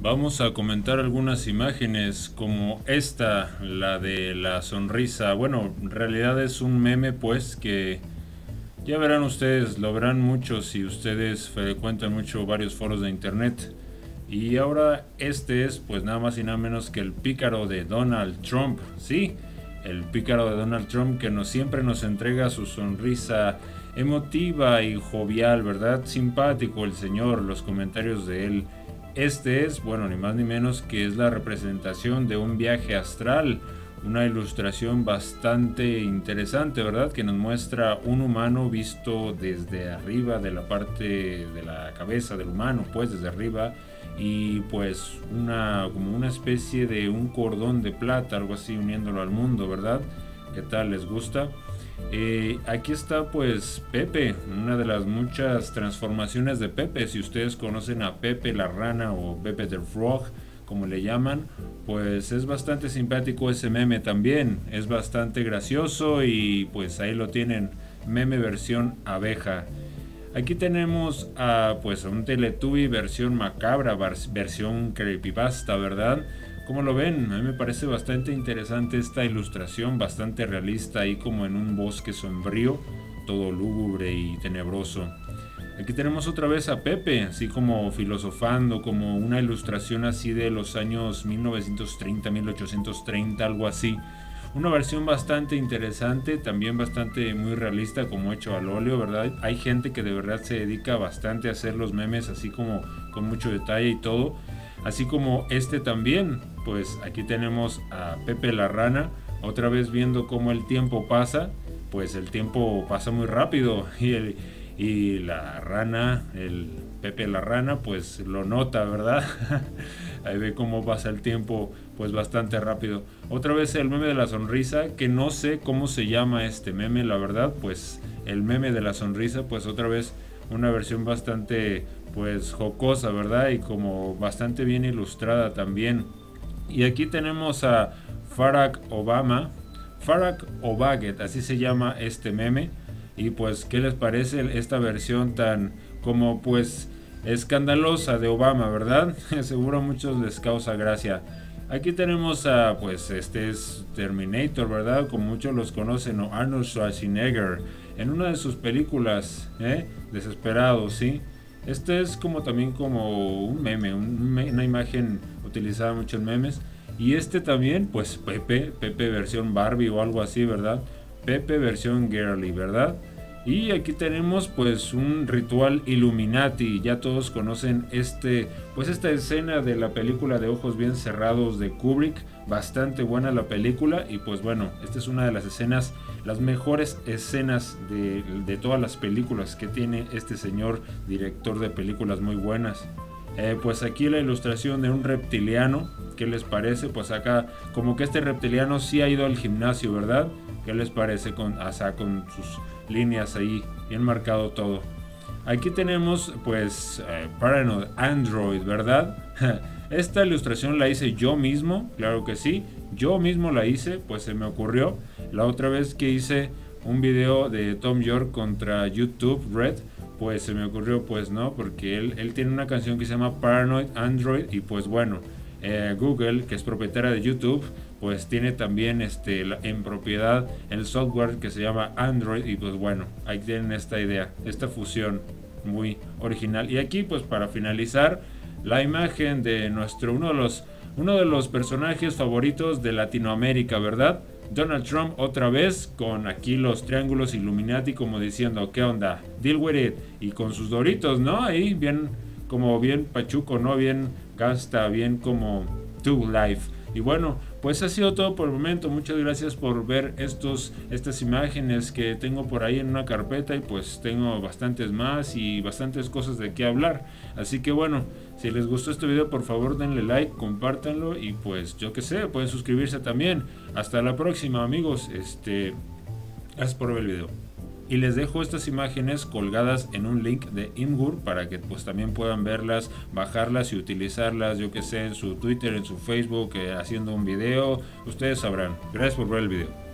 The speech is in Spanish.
Vamos a comentar algunas imágenes como esta, la de la sonrisa. Bueno, en realidad es un meme pues que ya verán ustedes, lo verán mucho si ustedes frecuentan mucho varios foros de internet. Y ahora este es pues nada más y nada menos que el pícaro de Donald Trump. Sí, el pícaro de Donald Trump que nos siempre nos entrega su sonrisa emotiva y jovial, ¿verdad? Simpático el señor, los comentarios de él. Este es, bueno, ni más ni menos que es la representación de un viaje astral, una ilustración bastante interesante, ¿verdad? Que nos muestra un humano visto desde arriba de la parte de la cabeza del humano, pues desde arriba y pues una como una especie de un cordón de plata, algo así uniéndolo al mundo, ¿verdad? ¿Qué tal? ¿Les gusta? Eh, aquí está pues Pepe, una de las muchas transformaciones de Pepe. Si ustedes conocen a Pepe la rana o Pepe the Frog, como le llaman, pues es bastante simpático ese meme también. Es bastante gracioso y pues ahí lo tienen, meme versión abeja. Aquí tenemos a pues a un Teletubby versión macabra, versión creepypasta, ¿verdad? Como lo ven, a mí me parece bastante interesante esta ilustración, bastante realista, ahí como en un bosque sombrío, todo lúgubre y tenebroso. Aquí tenemos otra vez a Pepe, así como filosofando, como una ilustración así de los años 1930, 1830, algo así. Una versión bastante interesante, también bastante muy realista como hecho al óleo, ¿verdad? Hay gente que de verdad se dedica bastante a hacer los memes así como con mucho detalle y todo. Así como este también, pues aquí tenemos a Pepe la rana, otra vez viendo cómo el tiempo pasa, pues el tiempo pasa muy rápido y, y la rana, el Pepe la rana, pues lo nota, ¿verdad? Ahí ve cómo pasa el tiempo, pues bastante rápido. Otra vez el meme de la sonrisa, que no sé cómo se llama este meme, la verdad, pues el meme de la sonrisa, pues otra vez una versión bastante pues jocosa, ¿verdad? Y como bastante bien ilustrada también. Y aquí tenemos a Farag Obama, Farag Obaget, así se llama este meme. Y pues, ¿qué les parece esta versión tan como pues escandalosa de Obama, verdad? Seguro a muchos les causa gracia. Aquí tenemos a, pues, este es Terminator, ¿verdad? Como muchos los conocen, o Arnold Schwarzenegger, en una de sus películas, ¿eh? Desesperado, ¿sí? Este es como también como un meme, una imagen utilizada mucho en memes. Y este también, pues Pepe, Pepe versión Barbie o algo así, ¿verdad? Pepe versión girly, ¿verdad? Y aquí tenemos pues un ritual Illuminati. Ya todos conocen este, pues esta escena de la película de ojos bien cerrados de Kubrick. Bastante buena la película. Y pues bueno, esta es una de las escenas, las mejores escenas de, de todas las películas que tiene este señor director de películas muy buenas. Eh, pues aquí la ilustración de un reptiliano. ¿Qué les parece? Pues acá como que este reptiliano sí ha ido al gimnasio, ¿verdad? ¿Qué les parece con, con sus líneas ahí bien marcado todo? Aquí tenemos pues eh, Paranoid Android, ¿verdad? Esta ilustración la hice yo mismo, claro que sí. Yo mismo la hice, pues se me ocurrió. La otra vez que hice un video de Tom York contra YouTube Red, pues se me ocurrió, pues no, porque él, él tiene una canción que se llama Paranoid Android y pues bueno, eh, Google, que es propietaria de YouTube, pues tiene también este, en propiedad el software que se llama Android y pues bueno, ahí tienen esta idea, esta fusión muy original. Y aquí pues para finalizar, la imagen de nuestro, uno de los, uno de los personajes favoritos de Latinoamérica, ¿verdad? Donald Trump otra vez con aquí los triángulos Illuminati como diciendo, ¿qué onda? Deal with it. Y con sus doritos, ¿no? Ahí bien, como bien pachuco, ¿no? Bien gasta, bien como to life. Y bueno, pues ha sido todo por el momento. Muchas gracias por ver estos, estas imágenes que tengo por ahí en una carpeta y pues tengo bastantes más y bastantes cosas de qué hablar. Así que bueno, si les gustó este video por favor denle like, compártanlo y pues yo que sé, pueden suscribirse también. Hasta la próxima amigos. Este, gracias por ver el video y les dejo estas imágenes colgadas en un link de Imgur para que pues también puedan verlas, bajarlas y utilizarlas, yo que sé, en su Twitter, en su Facebook, eh, haciendo un video, ustedes sabrán. Gracias por ver el video.